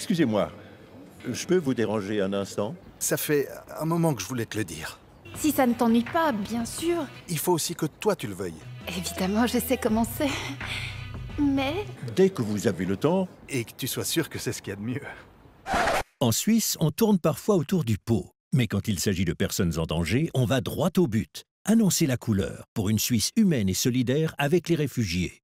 Excusez-moi, je peux vous déranger un instant? Ça fait un moment que je voulais te le dire. Si ça ne t'ennuie pas, bien sûr. Il faut aussi que toi tu le veuilles. Évidemment, je sais comment c'est. Mais Dès que vous avez le temps, Et que tu sois sûr que c'est ce qu'il y a de mieux. En Suisse, on tourne parfois autour du pot. Mais quand il s'agit de personnes en danger, on va droit au but. Annoncez la couleur pour une Suisse humaine et solidaire avec les réfugiés.